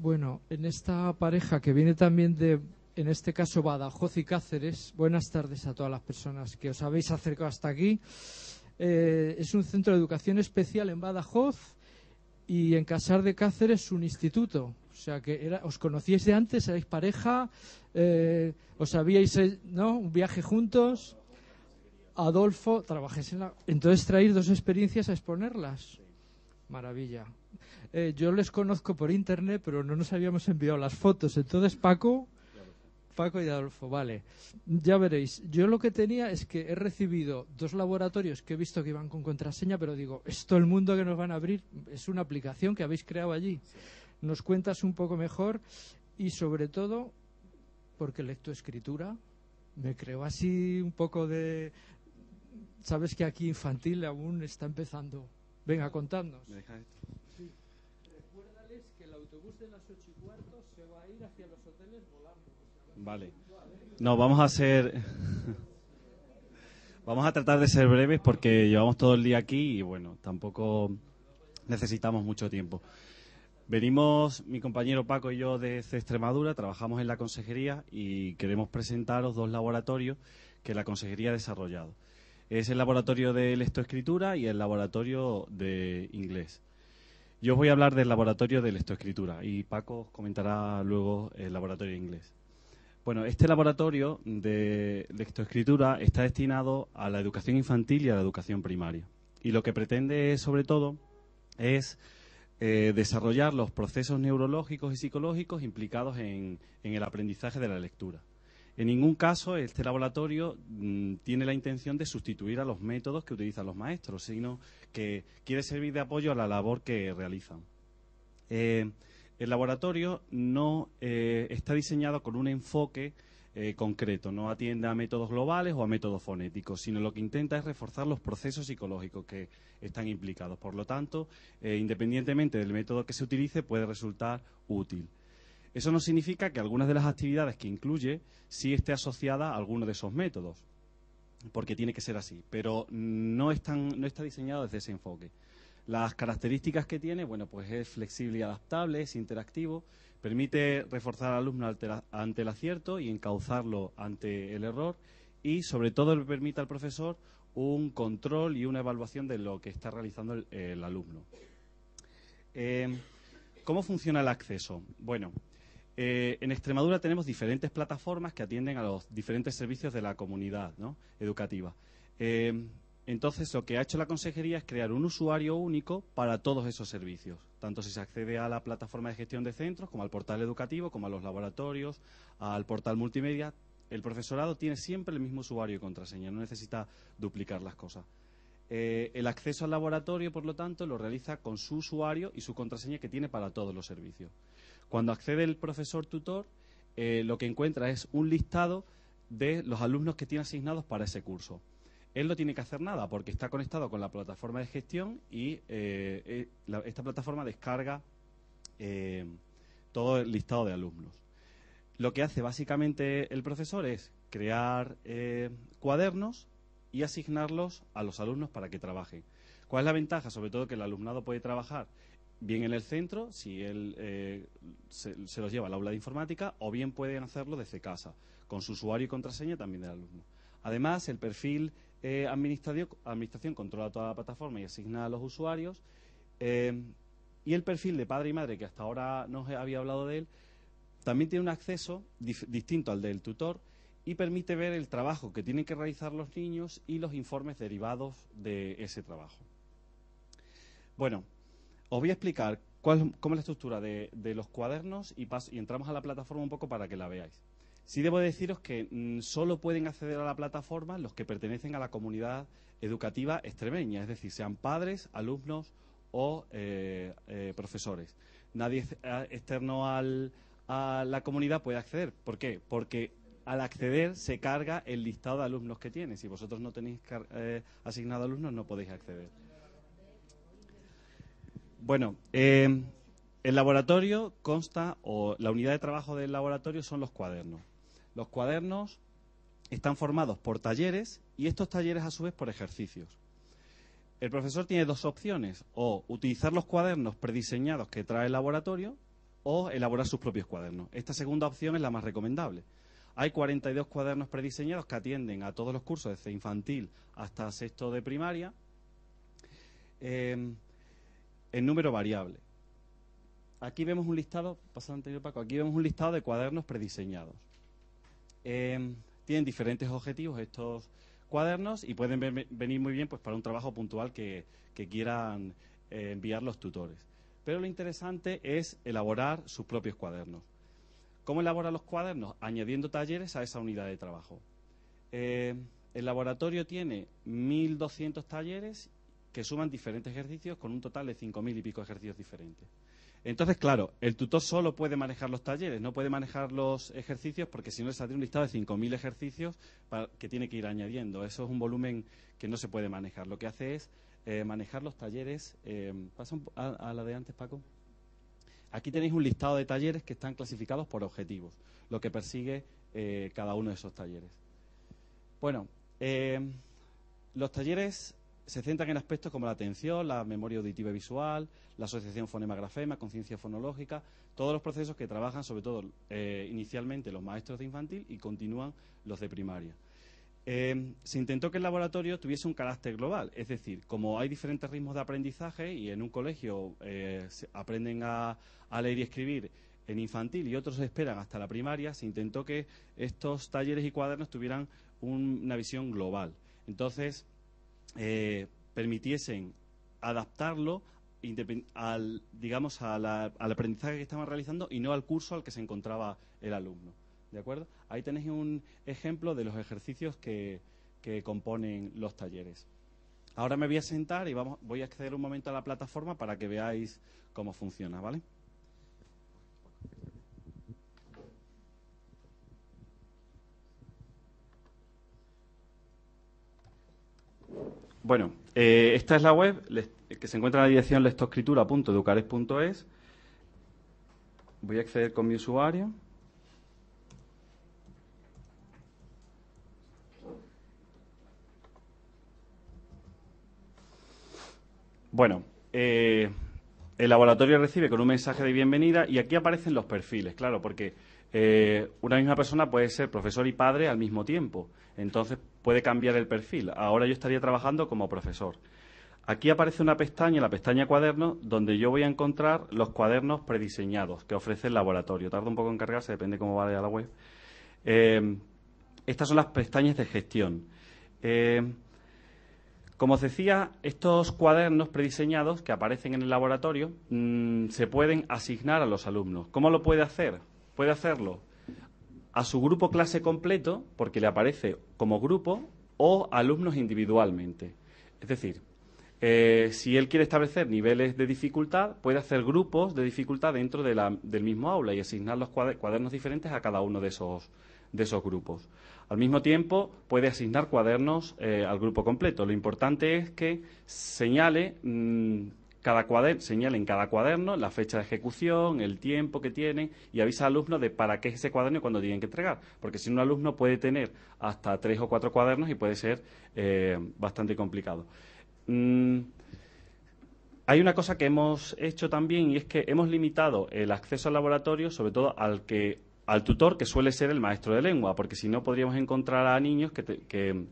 Bueno, en esta pareja que viene también de, en este caso, Badajoz y Cáceres, buenas tardes a todas las personas que os habéis acercado hasta aquí. Eh, es un centro de educación especial en Badajoz y en Casar de Cáceres un instituto. O sea que era, os conocíais de antes, erais pareja, eh, os habíais, eh, ¿no? Un viaje juntos. Adolfo, trabajáis en la. Entonces traer dos experiencias a exponerlas. Maravilla. Eh, yo les conozco por internet, pero no nos habíamos enviado las fotos. Entonces, Paco, Paco y Adolfo, vale. Ya veréis. Yo lo que tenía es que he recibido dos laboratorios que he visto que iban con contraseña, pero digo, esto el mundo que nos van a abrir es una aplicación que habéis creado allí. Nos cuentas un poco mejor y sobre todo porque lectoescritura me creo así un poco de sabes que aquí infantil aún está empezando. Venga, contadnos. Sí. Recuérdales que el autobús de las ocho y cuarto se va a ir hacia los hoteles volando. Vale. No, vamos a hacer. vamos a tratar de ser breves porque llevamos todo el día aquí y bueno, tampoco necesitamos mucho tiempo. Venimos, mi compañero Paco y yo, desde Extremadura, trabajamos en la consejería y queremos presentaros dos laboratorios que la consejería ha desarrollado. Es el laboratorio de lectoescritura y el laboratorio de inglés. Yo os voy a hablar del laboratorio de lectoescritura y Paco os comentará luego el laboratorio de inglés. Bueno, este laboratorio de lectoescritura está destinado a la educación infantil y a la educación primaria. Y lo que pretende, sobre todo, es eh, desarrollar los procesos neurológicos y psicológicos implicados en el aprendizaje de la lectura. En ningún caso este laboratorio mm, tiene la intención de sustituir a los métodos que utilizan los maestros, sino que quiere servir de apoyo a la labor que realizan. Eh, el laboratorio no eh, está diseñado con un enfoque eh, concreto, no atiende a métodos globales o a métodos fonéticos, sino lo que intenta es reforzar los procesos psicológicos que están implicados. Por lo tanto, independientemente del método que se utilice, puede resultar útil. Eso no significa que algunas de las actividades que incluye sí esté asociada a alguno de esos métodos, porque tiene que ser así, pero no, no está diseñado desde ese enfoque. Las características que tiene, bueno, pues es flexible y adaptable, es interactivo, permite reforzar al alumno ante el acierto y encauzarlo ante el error y sobre todo le permite al profesor un control y una evaluación de lo que está realizando el, alumno. Eh, ¿Cómo funciona el acceso? Bueno, eh, en Extremadura tenemos diferentes plataformas que atienden a los diferentes servicios de la comunidad educativa. Eh, entonces, lo que ha hecho la consejería es crear un usuario único para todos esos servicios, tanto si se accede a la plataforma de gestión de centros, como al portal educativo, como a los laboratorios, al portal multimedia. El profesorado tiene siempre el mismo usuario y contraseña, no necesita duplicar las cosas. Eh, el acceso al laboratorio, por lo tanto, lo realiza con su usuario y su contraseña que tiene para todos los servicios. Cuando accede el profesor tutor, eh, lo que encuentra es un listado de los alumnos que tiene asignados para ese curso. Él no tiene que hacer nada porque está conectado con la plataforma de gestión y eh, eh, esta plataforma descarga todo el listado de alumnos. Lo que hace básicamente el profesor es crear cuadernos y asignarlos a los alumnos para que trabajen. ¿Cuál es la ventaja? Sobre todo que el alumnado puede trabajar bien en el centro, si él eh, se, los lleva al aula de informática, o bien pueden hacerlo desde casa, con su usuario y contraseña también del alumno. Además, el perfil eh, administración, controla toda la plataforma y asigna a los usuarios. Eh, y el perfil de padre y madre, que hasta ahora no había hablado de él, también tiene un acceso distinto al del tutor y permite ver el trabajo que tienen que realizar los niños y los informes derivados de ese trabajo. Bueno, os voy a explicar cómo es la estructura de, los cuadernos y, entramos a la plataforma un poco para que la veáis. Sí debo deciros que mm, solo pueden acceder a la plataforma los que pertenecen a la comunidad educativa extremeña, es decir, sean padres, alumnos o eh, eh, profesores. Nadie externo a la comunidad puede acceder. ¿Por qué? Porque al acceder se carga el listado de alumnos que tiene. Si vosotros no tenéis eh, asignado alumnos, no podéis acceder. Bueno, eh, el laboratorio consta, o la unidad de trabajo del laboratorio son los cuadernos. Los cuadernos están formados por talleres y estos talleres a su vez por ejercicios. El profesor tiene dos opciones, o utilizar los cuadernos prediseñados que trae el laboratorio, o elaborar sus propios cuadernos. Esta segunda opción es la más recomendable. Hay 42 cuadernos prediseñados que atienden a todos los cursos desde infantil hasta sexto de primaria eh, en número variable. Aquí vemos un listado, pasa anterior Paco, aquí vemos un listado de cuadernos prediseñados. Eh, tienen diferentes objetivos estos cuadernos y pueden venir muy bien pues para un trabajo puntual que, quieran eh, enviar los tutores. Pero lo interesante es elaborar sus propios cuadernos. ¿Cómo elaborar los cuadernos? Añadiendo talleres a esa unidad de trabajo. Eh, el laboratorio tiene 1.200 talleres que suman diferentes ejercicios con un total de 5.000 y pico ejercicios diferentes. Entonces, claro, el tutor solo puede manejar los talleres, no puede manejar los ejercicios porque si no le saldría un listado de 5.000 ejercicios que tiene que ir añadiendo. Eso es un volumen que no se puede manejar. Lo que hace es eh, manejar los talleres. Eh, pasa a, la de antes, Paco. Aquí tenéis un listado de talleres que están clasificados por objetivos, lo que persigue eh, cada uno de esos talleres. Bueno, los talleres se centran en aspectos como la atención, la memoria auditiva y visual, la asociación fonema-grafema, conciencia fonológica, todos los procesos que trabajan sobre todo eh, inicialmente los maestros de infantil y continúan los de primaria. Eh, se intentó que el laboratorio tuviese un carácter global, es decir, como hay diferentes ritmos de aprendizaje y en un colegio eh, aprenden a, leer y escribir en infantil y otros esperan hasta la primaria, se intentó que estos talleres y cuadernos tuvieran una visión global. Entonces, eh, permitiesen adaptarlo al, digamos, al aprendizaje que estamos realizando y no al curso al que se encontraba el alumno. ¿De acuerdo? Ahí tenéis un ejemplo de los ejercicios que, que componen los talleres. Ahora me voy a sentar y vamos, voy a acceder un momento a la plataforma para que veáis cómo funciona, ¿vale? Bueno, eh, esta es la web que se encuentra en la dirección lectoescritura.educares.es. Voy a acceder con mi usuario. Bueno, eh, el laboratorio recibe con un mensaje de bienvenida y aquí aparecen los perfiles, claro, porque eh, una misma persona puede ser profesor y padre al mismo tiempo. Entonces puede cambiar el perfil. Ahora yo estaría trabajando como profesor. Aquí aparece una pestaña, la pestaña cuadernos, donde yo voy a encontrar los cuadernos prediseñados que ofrece el laboratorio. Tarda un poco en cargarse, depende cómo vaya la web. Eh, estas son las pestañas de gestión. Eh, como os decía, estos cuadernos prediseñados que aparecen en el laboratorio mm, se pueden asignar a los alumnos. ¿Cómo lo puede hacer? puede hacerlo a su grupo clase completo, porque le aparece como grupo, o alumnos individualmente. Es decir, eh, si él quiere establecer niveles de dificultad, puede hacer grupos de dificultad dentro del mismo aula y asignar los cuadernos diferentes a cada uno de esos, de esos grupos. Al mismo tiempo, puede asignar cuadernos eh, al grupo completo. Lo importante es que señale mm, cada cuaderno, en cada cuaderno la fecha de ejecución, el tiempo que tienen y avisa al alumno de para qué es ese cuaderno y cuándo tienen que entregar. Porque si un alumno puede tener hasta tres o cuatro cuadernos y puede ser eh, bastante complicado. Mm, hay una cosa que hemos hecho también y es que hemos limitado el acceso al laboratorio, sobre todo al que al tutor que suele ser el maestro de lengua, porque si no podríamos encontrar a niños que, que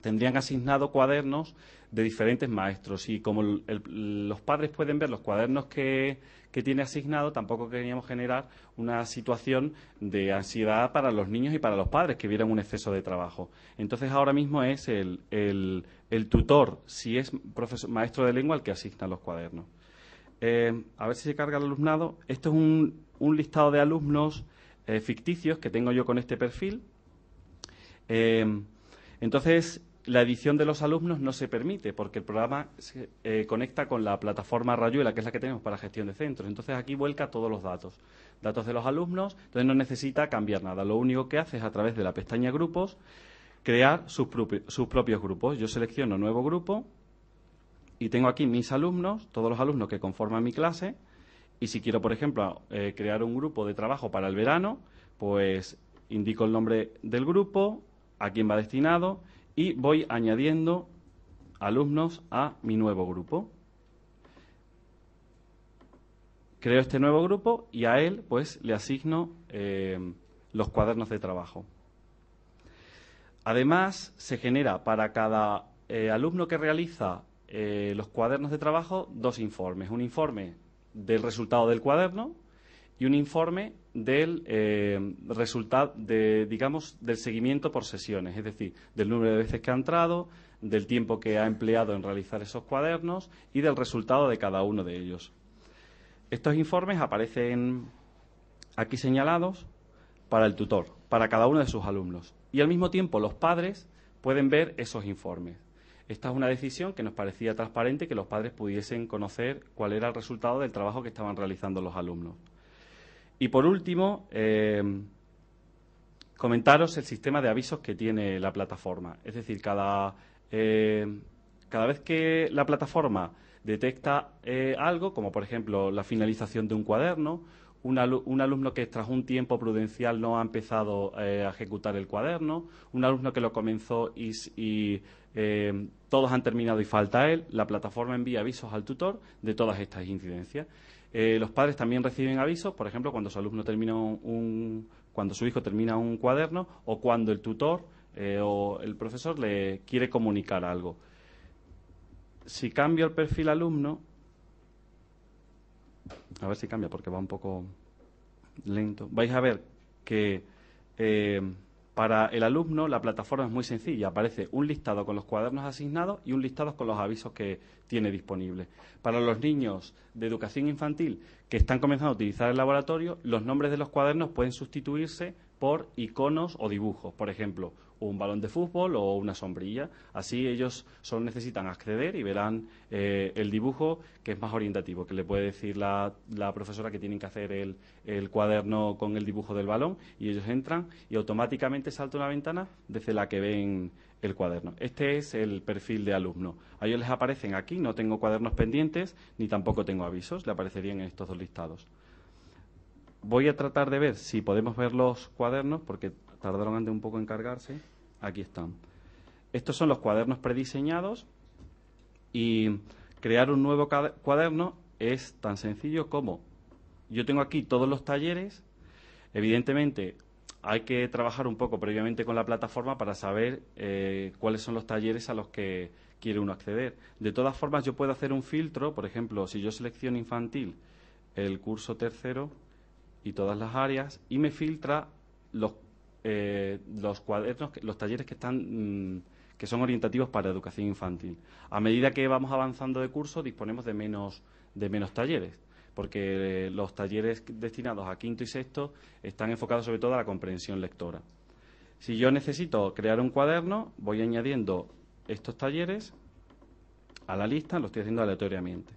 tendrían asignado cuadernos de diferentes maestros y como los padres pueden ver los cuadernos que, tiene asignado, tampoco queríamos generar una situación de ansiedad para los niños y para los padres que vieran un exceso de trabajo. Entonces ahora mismo es el, el, tutor, si es profesor, maestro de lengua, el que asigna los cuadernos. Eh, a ver si se carga el alumnado. Esto es un, un listado de alumnos eh, ficticios que tengo yo con este perfil. Eh, entonces, la edición de los alumnos no se permite porque el programa se eh, conecta con la plataforma Rayuela, que es la que tenemos para gestión de centros. Entonces aquí vuelca todos los datos. Datos de los alumnos, entonces no necesita cambiar nada. Lo único que hace es a través de la pestaña grupos crear sus, propios grupos. Yo selecciono nuevo grupo y tengo aquí mis alumnos, todos los alumnos que conforman mi clase. Y si quiero, por ejemplo, eh, crear un grupo de trabajo para el verano, pues indico el nombre del grupo, a quién va destinado y voy añadiendo alumnos a mi nuevo grupo. creo este nuevo grupo y a él pues le asigno eh, los cuadernos de trabajo. Además, se genera para cada eh, alumno que realiza eh, los cuadernos de trabajo dos informes. Un informe del resultado del cuaderno y un informe del resultado, de, digamos, del seguimiento por sesiones, es decir, del número de veces que ha entrado, del tiempo que ha empleado en realizar esos cuadernos y del resultado de cada uno de ellos. Estos informes aparecen aquí señalados para el tutor, para cada uno de sus alumnos. Y al mismo tiempo los padres pueden ver esos informes. Esta es una decisión que nos parecía transparente que los padres pudiesen conocer cuál era el resultado del trabajo que estaban realizando los alumnos. Y por último, eh, comentaros el sistema de avisos que tiene la plataforma. Es decir, cada, eh, cada vez que la plataforma detecta eh, algo, como por ejemplo la finalización de un cuaderno, un, alumno que tras un tiempo prudencial no ha empezado eh, a ejecutar el cuaderno, un alumno que lo comenzó y, todos han terminado y falta él, la plataforma envía avisos al tutor de todas estas incidencias. Los padres también reciben avisos, por ejemplo, cuando su alumno termina un, cuando su hijo termina un cuaderno o cuando el tutor o el profesor le quiere comunicar algo. Si cambio el perfil alumno, a ver si cambia porque va un poco lento, vais a ver que eh, para el alumno la plataforma es muy sencilla. Aparece un listado con los cuadernos asignados y un listado con los avisos que tiene disponibles. Para los niños de educación infantil que están comenzando a utilizar el laboratorio, los nombres de los cuadernos pueden sustituirse por iconos o dibujos. Por ejemplo, un balón de fútbol o una sombrilla. Así ellos solo necesitan acceder y verán eh, el dibujo que es más orientativo, que le puede decir la, profesora que tienen que hacer el, el, cuaderno con el dibujo del balón y ellos entran y automáticamente salta una ventana desde la que ven el cuaderno. Este es el perfil de alumno. A ellos les aparecen aquí, no tengo cuadernos pendientes ni tampoco tengo avisos, le aparecerían en estos dos listados. Voy a tratar de ver si podemos ver los cuadernos, porque tardaron antes un poco en cargarse. Aquí están. Estos son los cuadernos prediseñados y crear un nuevo cuaderno es tan sencillo como yo tengo aquí todos los talleres. Evidentemente, hay que trabajar un poco previamente con la plataforma para saber eh, cuáles son los talleres a los que quiere uno acceder. De todas formas, yo puedo hacer un filtro, por ejemplo, si yo selecciono infantil, el curso tercero y todas las áreas, y me filtra los eh, los cuadernos, los talleres que están mm, que son orientativos para educación infantil. A medida que vamos avanzando de curso, disponemos de menos de menos talleres, porque los talleres destinados a quinto y sexto están enfocados sobre todo a la comprensión lectora. Si yo necesito crear un cuaderno, voy añadiendo estos talleres a la lista, lo estoy haciendo aleatoriamente.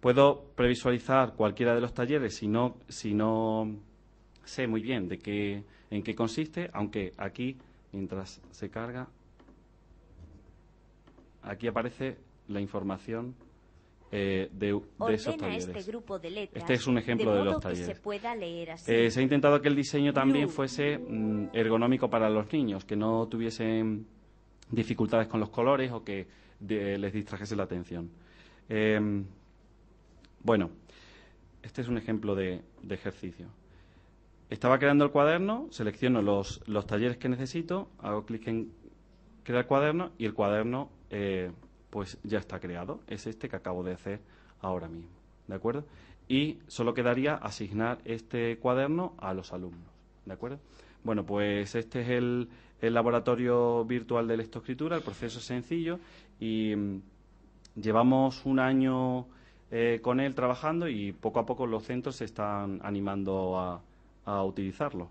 Puedo previsualizar cualquiera de los talleres si no, si no sé muy bien de qué, en qué consiste, aunque aquí, mientras se carga, aquí aparece la información eh, de, esos talleres. Este, este, es un ejemplo de, los talleres. Se, eh, se, ha intentado que el diseño también fuese mm, ergonómico para los niños, que no tuviesen dificultades con los colores o que les distrajese la atención. Em, bueno, este es un ejemplo de ejercicio. Estaba creando el cuaderno, selecciono los, los talleres que necesito, hago clic en crear cuaderno y el cuaderno eh, pues ya está creado. Es este que acabo de hacer ahora mismo. ¿De acuerdo? Y solo quedaría asignar este cuaderno a los alumnos. ¿De acuerdo? Bueno, pues este es el, el laboratorio virtual de lectoescritura, el proceso es sencillo y mm, llevamos un año eh, con él trabajando y poco a poco los centros se están animando a, a utilizarlo.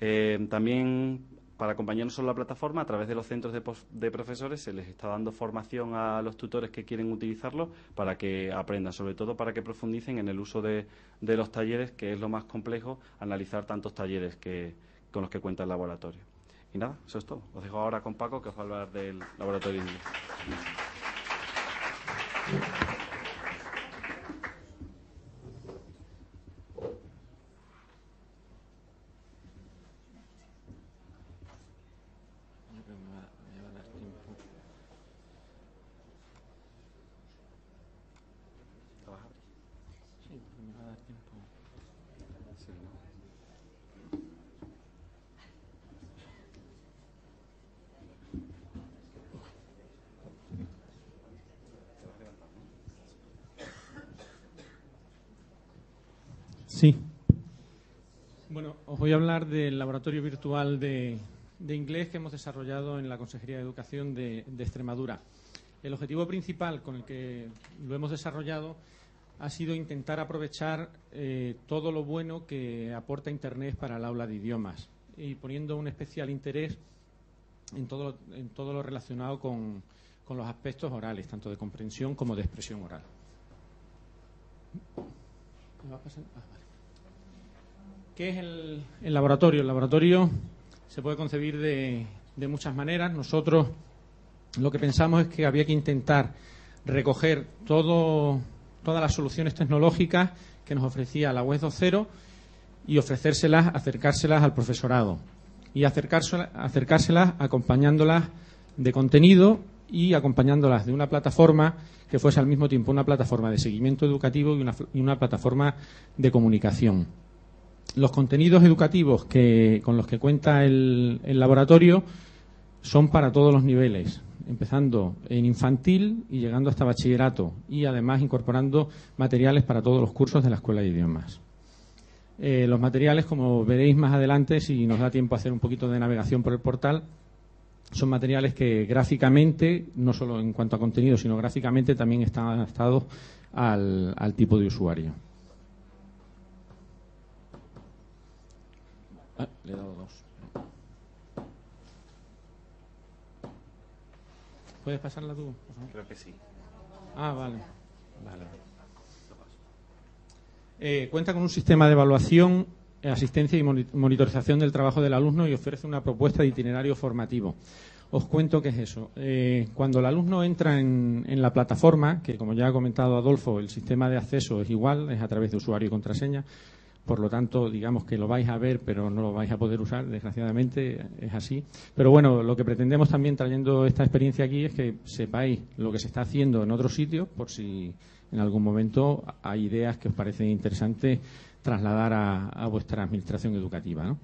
Eh, también para acompañarnos en la plataforma, a través de los centros de, profesores, se les está dando formación a los tutores que quieren utilizarlo para que aprendan, sobre todo para que profundicen en el uso de, los talleres, que es lo más complejo, analizar tantos talleres que, con los que cuenta el laboratorio. Y nada, eso es todo. Os dejo ahora con Paco, que os va a hablar del laboratorio inglés. Sí. Bueno, os voy a hablar del laboratorio virtual de, inglés que hemos desarrollado en la Consejería de Educación de, Extremadura. El objetivo principal con el que lo hemos desarrollado ha sido intentar aprovechar eh, todo lo bueno que aporta Internet para el aula de idiomas y poniendo un especial interés en todo, en todo lo relacionado con, los aspectos orales, tanto de comprensión como de expresión oral. Ah, ¿Qué es el, laboratorio? El laboratorio se puede concebir de, muchas maneras. Nosotros lo que pensamos es que había que intentar recoger todas las soluciones tecnológicas que nos ofrecía la web 2.0 y ofrecérselas, acercárselas al profesorado y acercárselas, acompañándolas de contenido y acompañándolas de una plataforma que fuese al mismo tiempo una plataforma de seguimiento educativo y una, plataforma de comunicación. Los contenidos educativos que, con los que cuenta el, laboratorio son para todos los niveles, empezando en infantil y llegando hasta bachillerato, y además incorporando materiales para todos los cursos de la Escuela de Idiomas. Eh, los materiales, como veréis más adelante, si nos da tiempo a hacer un poquito de navegación por el portal, son materiales que gráficamente, no solo en cuanto a contenido, sino gráficamente también están adaptados al, tipo de usuario. Ah, le he dado dos. ¿Puedes pasarla tú? Creo que sí. Ah, vale. Vale. Eh, cuenta con un sistema de evaluación, asistencia y monitorización del trabajo del alumno y ofrece una propuesta de itinerario formativo. Os cuento qué es eso. Eh, cuando el alumno entra en, la plataforma, que como ya ha comentado Adolfo, el sistema de acceso es igual, es a través de usuario y contraseña, por lo tanto, digamos que lo vais a ver, pero no lo vais a poder usar, desgraciadamente es así. Pero bueno, lo que pretendemos también trayendo esta experiencia aquí es que sepáis lo que se está haciendo en otros sitios, por si en algún momento hay ideas que os parecen interesantes trasladar a, vuestra administración educativa.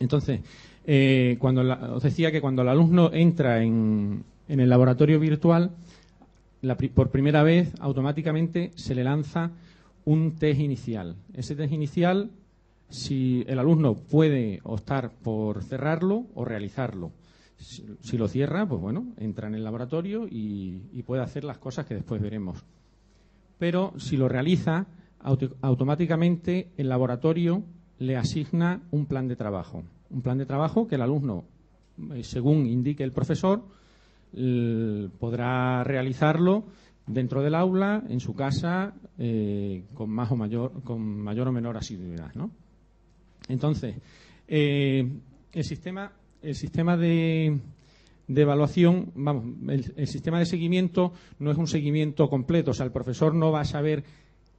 Entonces, eh, cuando os decía que cuando el alumno entra en, el laboratorio virtual, por primera vez automáticamente se le lanza un test inicial. Ese test inicial, si el alumno puede optar por cerrarlo o realizarlo. Si, lo cierra, pues bueno, entra en el laboratorio y puede hacer las cosas que después veremos pero si lo realiza, automáticamente el laboratorio le asigna un plan de trabajo. Un plan de trabajo que el alumno, eh, según indique el profesor, podrá realizarlo dentro del aula, en su casa, eh, con más o mayor, con mayor o menor asiduidad, Entonces, eh, el sistema, el sistema de, de evaluación, vamos, el, sistema de seguimiento no es un seguimiento completo, o sea, el profesor no va a saber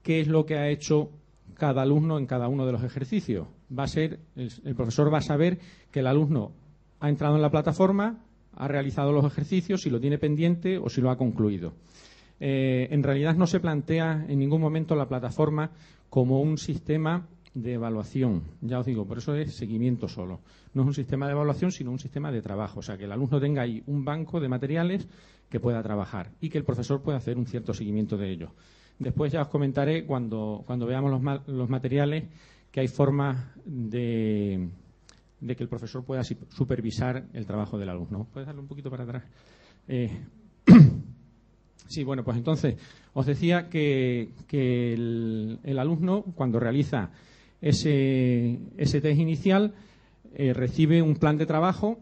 qué es lo que ha hecho cada alumno en cada uno de los ejercicios. Va a ser, el, profesor va a saber que el alumno ha entrado en la plataforma, ha realizado los ejercicios, si lo tiene pendiente o si lo ha concluido. Eh, en realidad no se plantea en ningún momento la plataforma como un sistema de evaluación. Ya os digo, por eso es seguimiento solo. No es un sistema de evaluación, sino un sistema de trabajo. O sea, que el alumno tenga ahí un banco de materiales que pueda trabajar y que el profesor pueda hacer un cierto seguimiento de ello. Después ya os comentaré cuando, cuando veamos los, los materiales que hay formas de, de, que el profesor pueda supervisar el trabajo del alumno. ¿Puedes darle un poquito para atrás? Eh, sí, bueno, pues entonces os decía que, que el, alumno, cuando realiza ese, ese test inicial eh, recibe un plan de trabajo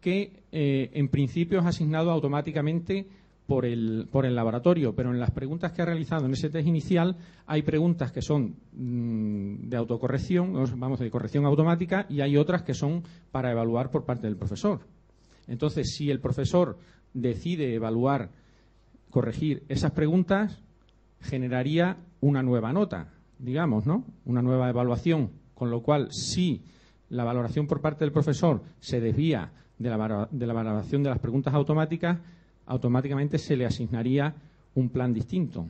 que eh, en principio es asignado automáticamente por el, por el laboratorio, pero en las preguntas que ha realizado en ese test inicial hay preguntas que son mm, de autocorrección, vamos, de corrección automática, y hay otras que son para evaluar por parte del profesor. Entonces, si el profesor decide evaluar, corregir esas preguntas, generaría una nueva nota digamos, ¿no? Una nueva evaluación, con lo cual si la valoración por parte del profesor se desvía de la, de la valoración de las preguntas automáticas, automáticamente se le asignaría un plan distinto.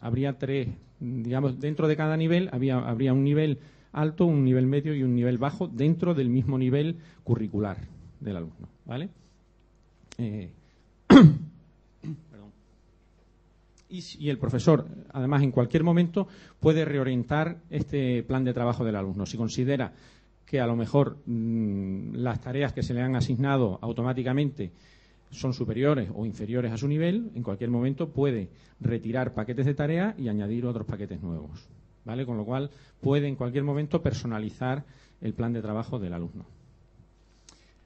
Habría tres, digamos, dentro de cada nivel había, habría un nivel alto, un nivel medio y un nivel bajo dentro del mismo nivel curricular del alumno, ¿vale? Eh, y, el profesor, además, en cualquier momento puede reorientar este plan de trabajo del alumno. Si considera que a lo mejor mmm, las tareas que se le han asignado automáticamente son superiores o inferiores a su nivel, en cualquier momento puede retirar paquetes de tarea y añadir otros paquetes nuevos. ¿Vale? Con lo cual puede en cualquier momento personalizar el plan de trabajo del alumno.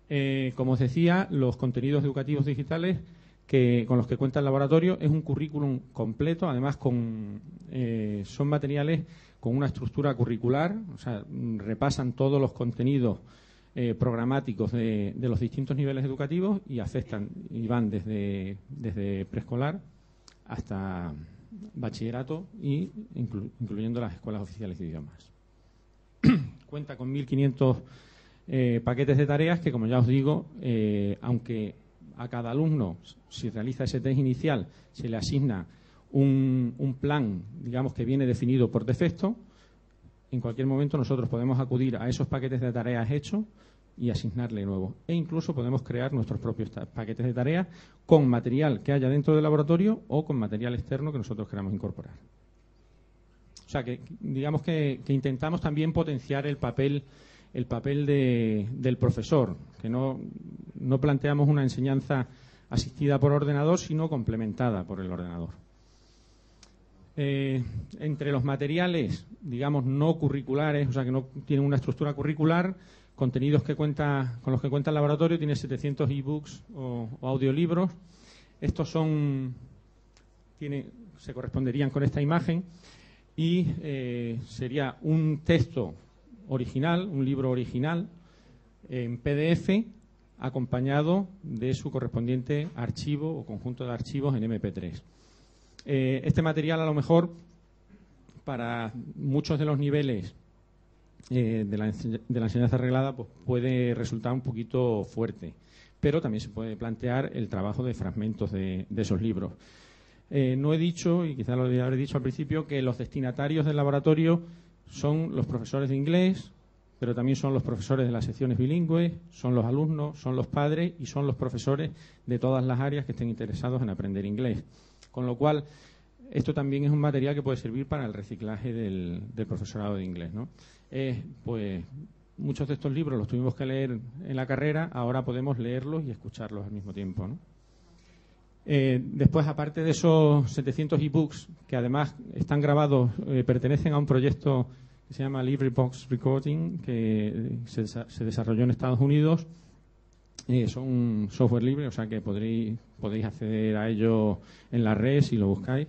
Eh, como os decía, los contenidos educativos digitales que, con los que cuenta el laboratorio es un currículum completo, además con, eh, son materiales con una estructura curricular, o sea, repasan todos los contenidos eh, programáticos de, los distintos niveles educativos y afectan y van desde, desde preescolar hasta bachillerato y inclu, incluyendo las escuelas oficiales de idiomas. Cuenta con 1.500 eh, paquetes de tareas que, como ya os digo, eh, aunque a cada alumno, si realiza ese test inicial, se le asigna un, plan, digamos, que viene definido por defecto, en cualquier momento nosotros podemos acudir a esos paquetes de tareas hechos y asignarle nuevos. E incluso podemos crear nuestros propios paquetes de tareas con material que haya dentro del laboratorio o con material externo que nosotros queramos incorporar. O sea, que digamos que intentamos también potenciar el papel el papel de, del profesor, que no, no planteamos una enseñanza asistida por ordenador, sino complementada por el ordenador. Eh, entre los materiales, digamos, no curriculares, o sea, que no tienen una estructura curricular, contenidos que cuenta, con los que cuenta el laboratorio, tiene 700 ebooks o, o audiolibros. Estos son, se corresponderían con esta imagen y eh, sería un texto original, un libro original en PDF acompañado de su correspondiente archivo o conjunto de archivos en MP3. Eh, este material a lo mejor para muchos de los niveles eh, de, la, de, la, enseñanza arreglada pues puede resultar un poquito fuerte, pero también se puede plantear el trabajo de fragmentos de, esos libros. Eh, no he dicho, y quizá lo habré dicho al principio, que los destinatarios del laboratorio son los profesores de inglés, pero también son los profesores de las secciones bilingües, son los alumnos, son los padres y son los profesores de todas las áreas que estén interesados en aprender inglés. Con lo cual, esto también es un material que puede servir para el reciclaje del, profesorado de inglés. ¿no? Eh, pues muchos de estos libros los tuvimos que leer en la carrera, ahora podemos leerlos y escucharlos al mismo tiempo. ¿no? Eh, después, aparte de esos 700 ebooks que además están grabados, eh, pertenecen a un proyecto que se llama LibriVox Recording, que se, desarrolló en Estados Unidos. Eh, son software libre, o sea que podréis, podéis acceder a ello en la red si lo buscáis.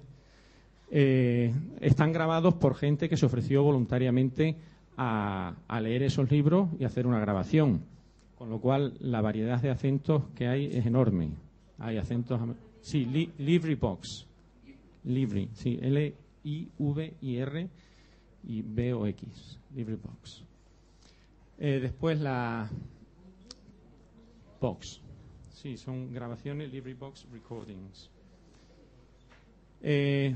Están grabados por gente que se ofreció voluntariamente a, a leer esos libros y hacer una grabación, con lo cual la variedad de acentos que hay es enorme. Hay acentos. Sí, li, LibriVox. Libri, sí, L-I-V-I-R y B o X. LibriVox. Eh, después la Box. Sí, son grabaciones LibriVox Recordings. Eh,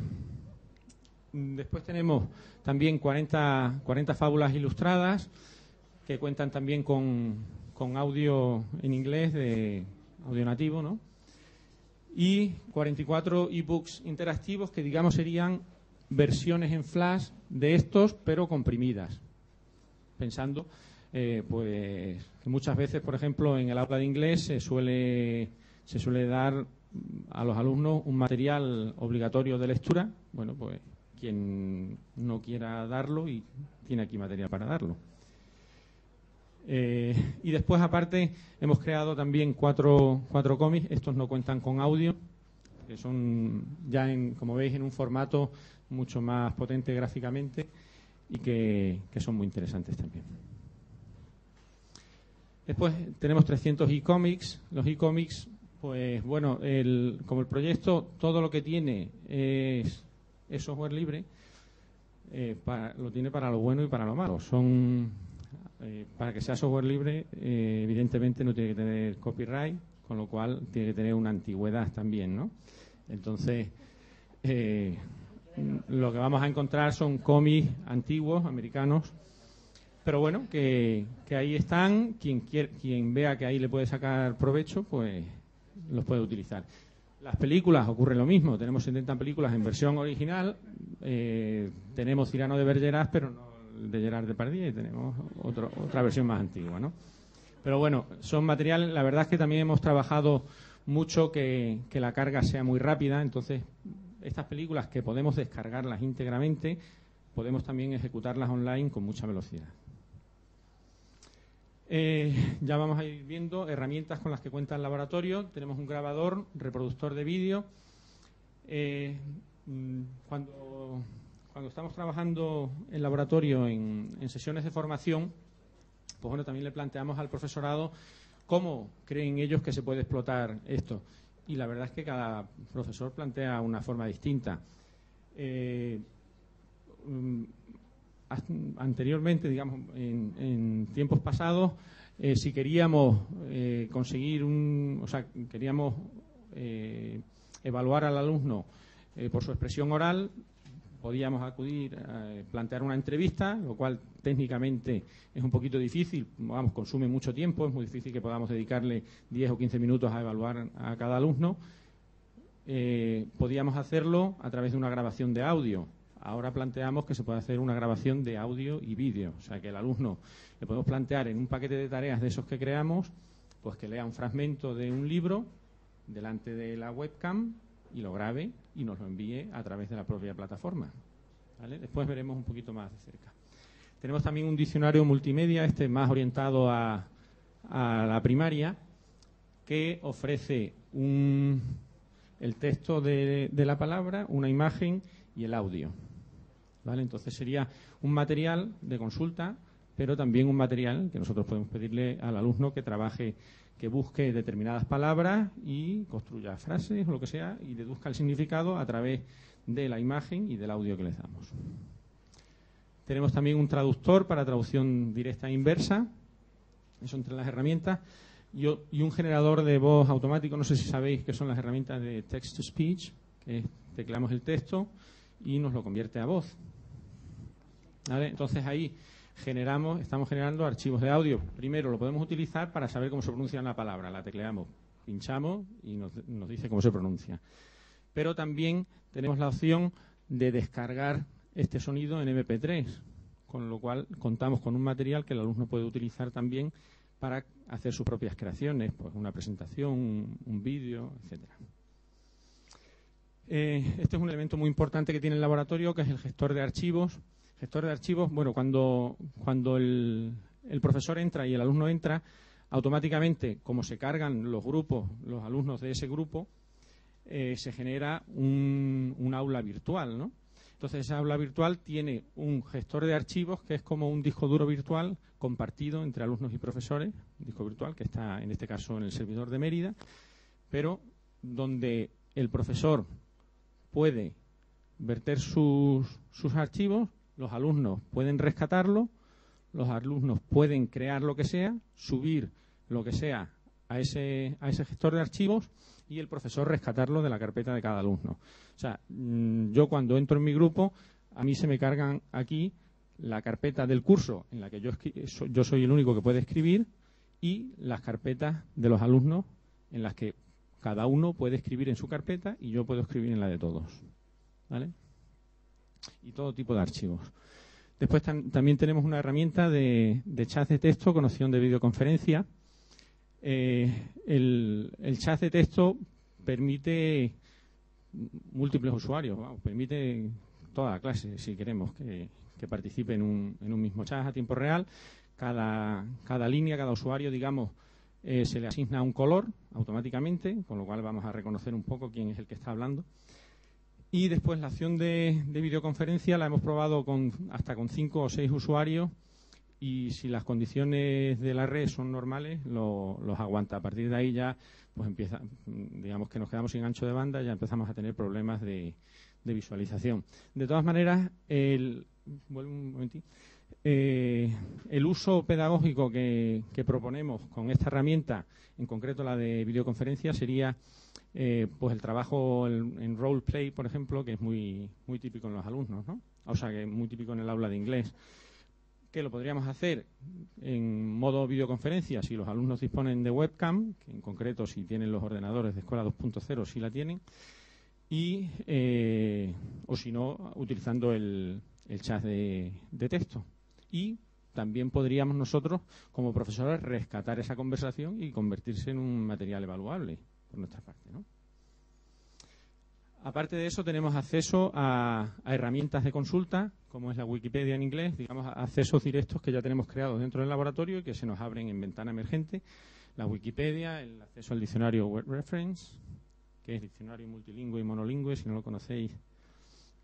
después tenemos también 40, 40 fábulas ilustradas que cuentan también con, con audio en inglés de audio nativo, ¿no? Y 44 ebooks interactivos que digamos serían versiones en flash de estos pero comprimidas. Pensando eh, pues que muchas veces por ejemplo en el aula de inglés se suele se suele dar a los alumnos un material obligatorio de lectura. Bueno pues quien no quiera darlo y tiene aquí material para darlo eh, y después, aparte, hemos creado también cuatro, cuatro cómics. Estos no cuentan con audio, que son ya, en, como veis, en un formato mucho más potente gráficamente y que, son muy interesantes también. Después tenemos 300 e-comics. Los e-comics, pues bueno, el, como el proyecto todo lo que tiene es, es software libre, eh, lo tiene para lo bueno y para lo malo. Son eh, para que sea software libre, eh, evidentemente no tiene que tener copyright, con lo cual tiene que tener una antigüedad también, ¿no? Entonces, eh, lo que vamos a encontrar son cómics antiguos, americanos, pero bueno, que, que ahí están, quien, quiere, quien vea que ahí le puede sacar provecho, pues los puede utilizar. Las películas ocurre lo mismo. Tenemos 70 películas en versión original. Eh, tenemos Cirano de Bergerac, pero no de Gerard Depardieu y tenemos otra versión más antigua, ¿no? Pero bueno, son materiales. La verdad es que también hemos trabajado mucho que, que la carga sea muy rápida. Entonces, estas películas que podemos descargarlas íntegramente, podemos también ejecutarlas online con mucha velocidad. Eh, ya vamos a ir viendo herramientas con las que cuenta el laboratorio. Tenemos un grabador, reproductor de vídeo. Eh, mm, cuando, cuando, estamos trabajando en laboratorio en, sesiones de formación, pues bueno, también le planteamos al profesorado cómo creen ellos que se puede explotar esto. Y la verdad es que cada profesor plantea una forma distinta. Eh, mm, anteriormente, digamos, en, tiempos pasados, eh, si queríamos eh, conseguir un, o sea, queríamos evaluar al alumno por su expresión oral, podíamos acudir a plantear una entrevista, lo cual técnicamente es un poquito difícil, vamos, consume mucho tiempo, es muy difícil que podamos dedicarle 10 o 15 minutos a evaluar a cada alumno. podíamos hacerlo a través de una grabación de audio ahora planteamos que se puede hacer una grabación de audio y vídeo. O sea, que el alumno le podemos plantear en un paquete de tareas de esos que creamos, pues que lea un fragmento de un libro delante de la webcam y lo grabe y nos lo envíe a través de la propia plataforma. Después veremos un poquito más de cerca. Tenemos también un diccionario multimedia, este más orientado a, la primaria, que ofrece el texto de la palabra, una imagen y el audio. Entonces sería un material de consulta, pero también un material que nosotros podemos pedirle al alumno que trabaje, que busque determinadas palabras y construya frases o lo que sea y deduzca el significado a través de la imagen y del audio que les damos. Tenemos también un traductor para traducción directa e inversa, eso entre las herramientas, y, un generador de voz automático, no sé si sabéis qué son las herramientas de text-to-speech, que tecleamos el texto y nos lo convierte a voz. Entonces ahí generamos, estamos generando archivos de audio. Primero lo podemos utilizar para saber cómo se pronuncia una palabra. La tecleamos, pinchamos y nos, dice cómo se pronuncia. Pero también tenemos la opción de descargar este sonido en MP3, con lo cual contamos con un material que el alumno puede utilizar también para hacer sus propias creaciones, pues una presentación, un, vídeo, etcétera. Eh, este es un elemento muy importante que tiene el laboratorio, que es el gestor de archivos. Gestor de archivos, bueno, cuando, el, profesor entra y el alumno entra, automáticamente, como se cargan los grupos, los alumnos de ese grupo, eh, se genera un, aula virtual, ¿no? Entonces, esa aula virtual tiene un gestor de archivos que es como un disco duro virtual compartido entre alumnos y profesores, un disco virtual que está, en este caso, en el servidor de Mérida, pero donde el profesor puede verter sus, sus archivos los alumnos pueden rescatarlo, los alumnos pueden crear lo que sea, subir lo que sea a ese, a ese gestor de archivos y el profesor rescatarlo de la carpeta de cada alumno. O sea, mm, yo cuando entro en mi grupo, a mí se me cargan aquí la carpeta del curso en la que yo, yo soy el único que puede escribir y las carpetas de los alumnos en las que cada uno puede escribir en su carpeta y yo puedo escribir en la de todos. ¿Vale? Y todo tipo de archivos. Después también tenemos una herramienta de, chat de texto con opción de videoconferencia. Eh, el, chat de texto permite múltiples usuarios, permite toda la clase, si queremos, que, participe en un, en un, mismo chat a tiempo real. Cada, línea, cada usuario, digamos, eh, se le asigna un color automáticamente, con lo cual vamos a reconocer un poco quién es el que está hablando. Y después la acción de, videoconferencia la hemos probado con, hasta con cinco o seis usuarios y si las condiciones de la red son normales, los aguanta. A partir de ahí ya, pues empieza, digamos que nos quedamos sin ancho de banda, ya empezamos a tener problemas de, visualización. De todas maneras, el, eh, el uso pedagógico que proponemos con esta herramienta, en concreto la de videoconferencia, sería eh, pues el trabajo en, role play, por ejemplo, que es muy, muy típico en los alumnos, ¿no? O sea, que es muy típico en el aula de inglés. que lo podríamos hacer en modo videoconferencia si los alumnos disponen de webcam, que en concreto si tienen los ordenadores de escuela 2.0 si la tienen, y eh, o si no utilizando el, chat de texto. Y también podríamos nosotros, como profesores, rescatar esa conversación y convertirse en un material evaluable por nuestra parte. Aparte de eso, tenemos acceso a, herramientas de consulta, como es la Wikipedia en inglés, digamos, accesos directos que ya tenemos creados dentro del laboratorio y que se nos abren en ventana emergente. La Wikipedia, el acceso al diccionario Web Reference, que es diccionario multilingüe y monolingüe, si no lo conocéis,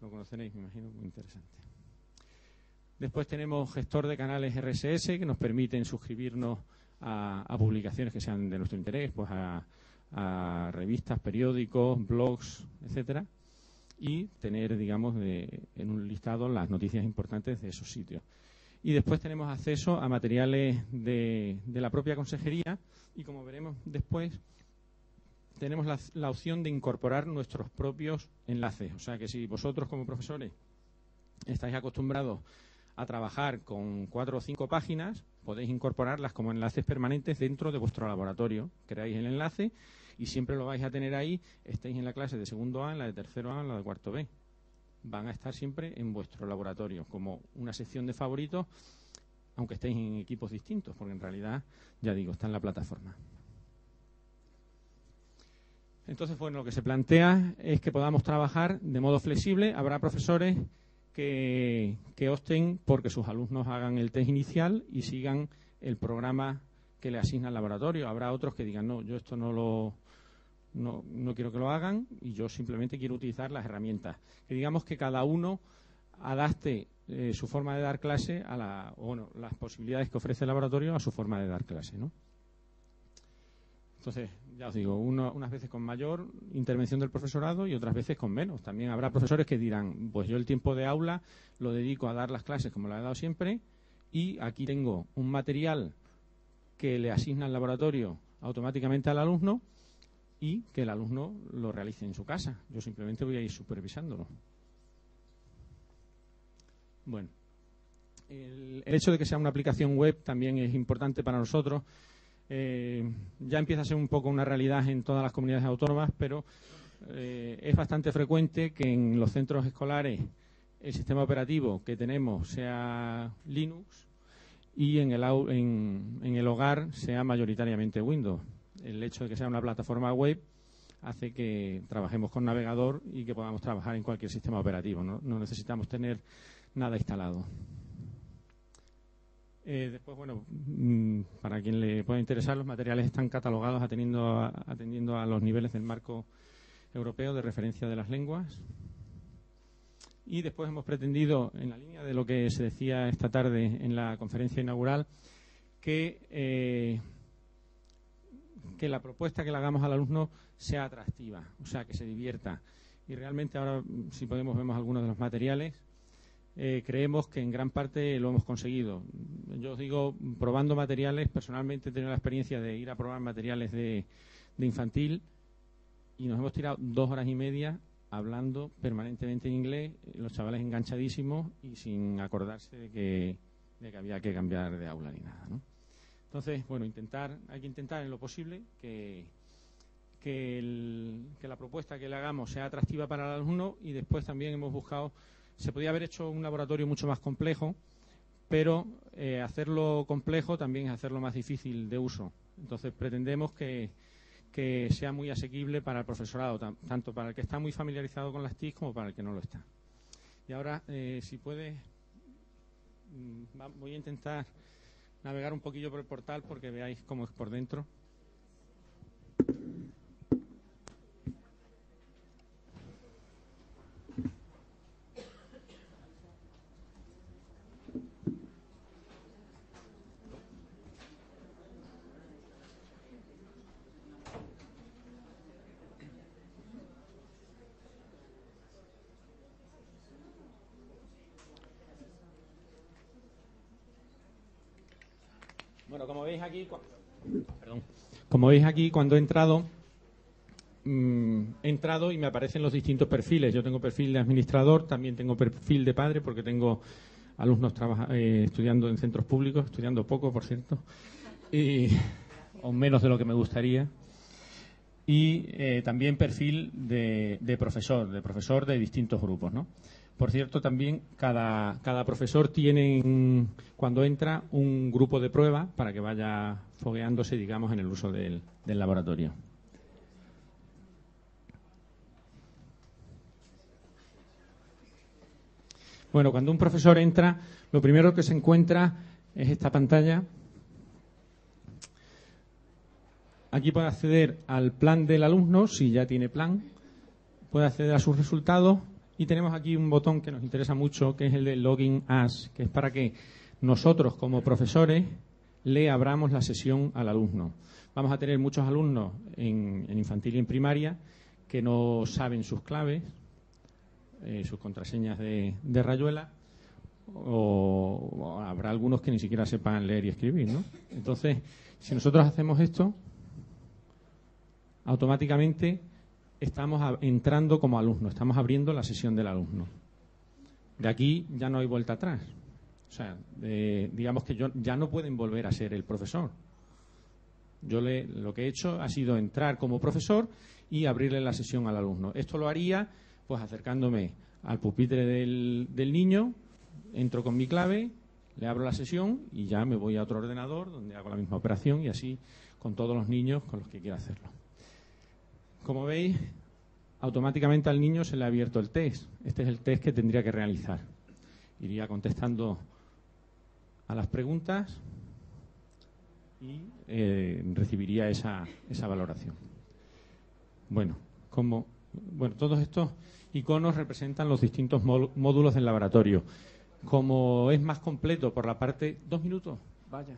lo conoceréis, me imagino, muy interesante. Después tenemos gestor de canales RSS que nos permiten suscribirnos a, publicaciones que sean de nuestro interés, pues a, revistas, periódicos, blogs, etcétera, y tener, digamos, en un listado las noticias importantes de esos sitios. Y después tenemos acceso a materiales de, la propia consejería y, como veremos después, tenemos la opción de incorporar nuestros propios enlaces. O sea que si vosotros como profesores estáis acostumbrados a trabajar con cuatro o cinco páginas, podéis incorporarlas como enlaces permanentes dentro de vuestro laboratorio. Creáis el enlace y siempre lo vais a tener ahí, estéis en la clase de segundo A, en la de tercero A, en la de cuarto B. Van a estar siempre en vuestro laboratorio, como una sección de favoritos, aunque estéis en equipos distintos, porque en realidad, ya digo, está en la plataforma. Entonces, bueno, lo que se plantea es que podamos trabajar de modo flexible. Habrá profesores que, opten porque sus alumnos hagan el test inicial y sigan el programa que le asigna el laboratorio. Habrá otros que digan, no, yo esto no lo no, no quiero que lo hagan y yo simplemente quiero utilizar las herramientas. Que digamos que cada uno adapte eh, su forma de dar clase a la, bueno, las posibilidades que ofrece el laboratorio a su forma de dar clase, ¿no? Entonces, ya os digo, unas veces con mayor intervención del profesorado y otras veces con menos. También habrá profesores que dirán, pues yo el tiempo de aula lo dedico a dar las clases como lo he dado siempre y aquí tengo un material que le asigna el laboratorio automáticamente al alumno y que el alumno lo realice en su casa. Yo simplemente voy a ir supervisándolo. Bueno, el hecho de que sea una aplicación web también es importante para nosotros eh, ya empieza a ser un poco una realidad en todas las comunidades autónomas, pero eh, es bastante frecuente que en los centros escolares el sistema operativo que tenemos sea Linux y en el, en, en el hogar sea mayoritariamente Windows. El hecho de que sea una plataforma web hace que trabajemos con navegador y que podamos trabajar en cualquier sistema operativo. no necesitamos tener nada instalado. Eh, después, bueno, mm, para quien le pueda interesar, los materiales están catalogados atendiendo a, los niveles del marco europeo de referencia de las lenguas. Y después hemos pretendido, en la línea de lo que se decía esta tarde en la conferencia inaugural, que, eh, que la propuesta que le hagamos al alumno sea atractiva, o sea, que se divierta. Y realmente ahora, si podemos, vemos algunos de los materiales. Eh, creemos que en gran parte lo hemos conseguido. Yo os digo, probando materiales, personalmente he tenido la experiencia de ir a probar materiales de, infantil y nos hemos tirado dos horas y media hablando permanentemente en inglés, los chavales enganchadísimos y sin acordarse de que, había que cambiar de aula ni nada. Entonces, bueno, intentar, hay que intentar en lo posible que, que, que la propuesta que le hagamos sea atractiva para el alumno y después también hemos buscado se podía haber hecho un laboratorio mucho más complejo, pero eh, hacerlo complejo también es hacerlo más difícil de uso. Entonces pretendemos que, sea muy asequible para el profesorado, tanto para el que está muy familiarizado con las TIC como para el que no lo está. Y ahora, eh, si puede, mm, voy a intentar navegar un poquillo por el portal porque veáis cómo es por dentro. Como veis aquí, como veis aquí, cuando he entrado, mm, he entrado y me aparecen los distintos perfiles. Yo tengo perfil de administrador, también tengo perfil de padre porque tengo alumnos eh, estudiando en centros públicos, estudiando poco, por cierto, y, o menos de lo que me gustaría. Y eh, también perfil de, profesor, de profesor de distintos grupos, ¿no? Por cierto, también cada, cada profesor tiene, cuando entra, un grupo de prueba para que vaya fogueándose, digamos, en el uso del laboratorio. Bueno, cuando un profesor entra, lo primero que se encuentra es esta pantalla. Aquí puede acceder al plan del alumno, si ya tiene plan, puede acceder a sus resultados y tenemos aquí un botón que nos interesa mucho, que es el de Login As, que es para que nosotros como profesores le abramos la sesión al alumno. Vamos a tener muchos alumnos en, infantil y en primaria que no saben sus claves, eh, sus contraseñas de, rayuela, o, habrá algunos que ni siquiera sepan leer y escribir, ¿no? Entonces, si nosotros hacemos esto, automáticamente estamos entrando como alumno, estamos abriendo la sesión del alumno. De aquí ya no hay vuelta atrás. O sea, digamos que yo, ya no pueden volver a ser el profesor. Yo le, lo que he hecho ha sido entrar como profesor y abrirle la sesión al alumno. Esto lo haría pues acercándome al pupitre del, del niño, entro con mi clave, le abro la sesión y ya me voy a otro ordenador donde hago la misma operación y así con todos los niños con los que quiera hacerlo. Como veis, automáticamente al niño se le ha abierto el test. Este es el test que tendría que realizar. Iría contestando a las preguntas y eh, recibiría esa, esa valoración. Bueno, como bueno, todos estos iconos representan los distintos módulos del laboratorio. Como es más completo por la parte. Dos minutos, vaya.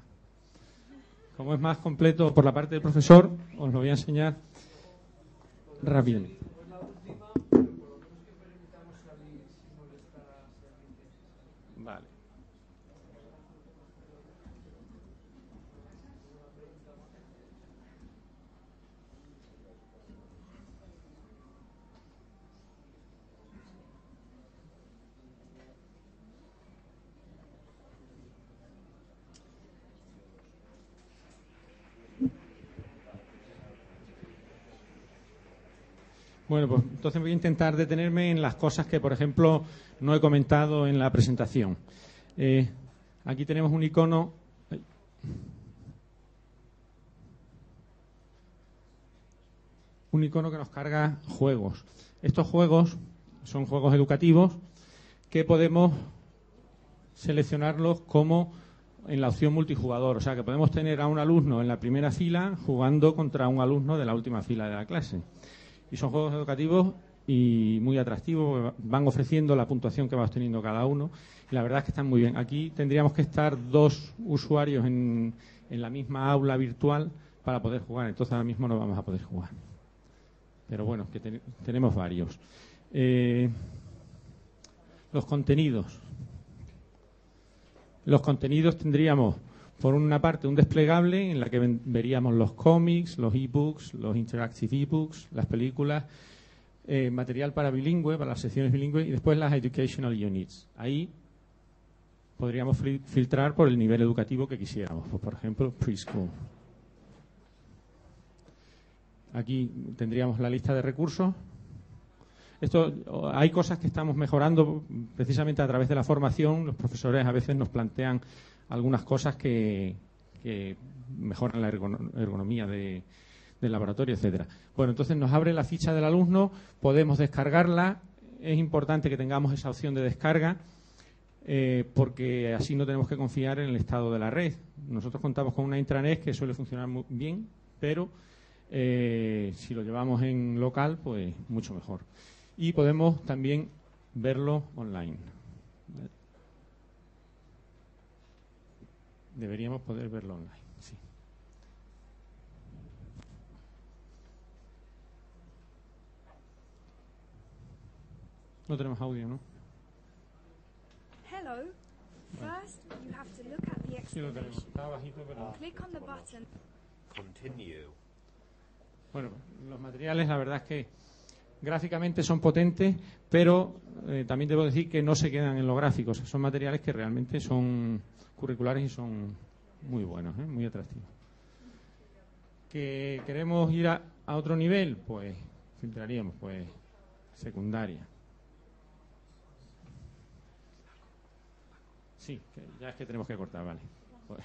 Como es más completo por la parte del profesor, os lo voy a enseñar rápidamente. Vale. Bueno, pues entonces voy a intentar detenerme en las cosas que, por ejemplo, no he comentado en la presentación. Eh, aquí tenemos un icono. Un icono que nos carga juegos. Estos juegos son juegos educativos que podemos seleccionarlos como en la opción multijugador. O sea, que podemos tener a un alumno en la primera fila jugando contra un alumno de la última fila de la clase y son juegos educativos y muy atractivos, van ofreciendo la puntuación que va teniendo cada uno y la verdad es que están muy bien. Aquí tendríamos que estar dos usuarios en, en la misma aula virtual para poder jugar, entonces ahora mismo no vamos a poder jugar. Pero bueno, que tenemos varios. Eh, los contenidos. Los contenidos tendríamos por una parte, un desplegable en la que veríamos los cómics, los ebooks, los interactive ebooks, las películas, eh, material para bilingüe, para las secciones bilingües, y después las educational units. Ahí podríamos filtrar por el nivel educativo que quisiéramos, pues, por ejemplo, preschool. Aquí tendríamos la lista de recursos. Esto, hay cosas que estamos mejorando precisamente a través de la formación. Los profesores a veces nos plantean algunas cosas que, mejoran la ergonomía del laboratorio, etcétera. Bueno, entonces nos abre la ficha del alumno, podemos descargarla. Es importante que tengamos esa opción de descarga. Eh, porque así no tenemos que confiar en el estado de la red. Nosotros contamos con una intranet que suele funcionar muy bien, pero eh, si lo llevamos en local, pues mucho mejor. Y podemos también verlo online. Deberíamos poder verlo online, sí. No tenemos audio, ¿no? Hello. First, you have to look at the Sí lo tenemos. Está bajito, pero... Click on the button. Continue. Bueno, los materiales, la verdad es que gráficamente son potentes, pero eh, también debo decir que no se quedan en los gráficos. Son materiales que realmente son curriculares y son muy buenos, ¿eh? muy atractivos. ¿Que queremos ir a, otro nivel? Pues filtraríamos, pues secundaria. Sí, ya es que tenemos que cortar, vale. Pues,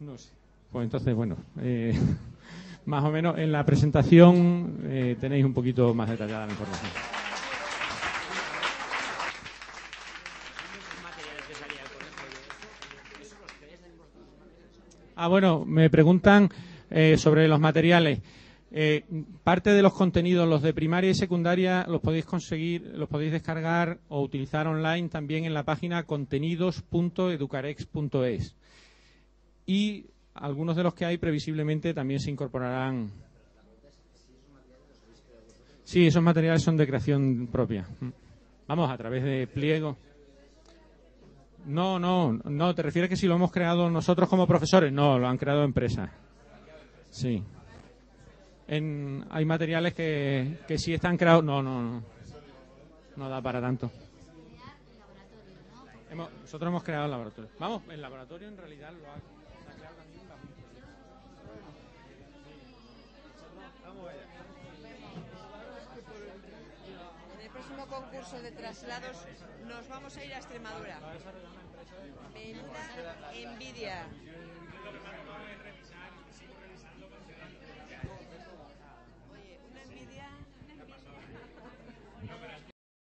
no sé. Pues entonces, bueno, eh, más o menos en la presentación eh, tenéis un poquito más detallada la información. Ah, bueno, me preguntan eh, sobre los materiales. Eh, parte de los contenidos, los de primaria y secundaria, los podéis conseguir, los podéis descargar o utilizar online también en la página contenidos.educarex.es. Y algunos de los que hay previsiblemente también se incorporarán. Sí, esos materiales son de creación propia. Vamos, a través de pliego. No, no, no. ¿Te refieres que si lo hemos creado nosotros como profesores? No, lo han creado empresas. Sí. En, hay materiales que, que sí están creados. No, no, no. No da para tanto. Hemos- nosotros hemos creado el laboratorio. Vamos, el laboratorio en realidad lo ha, próximo concurso de traslados nos vamos a ir a Extremadura. Menuda envidia.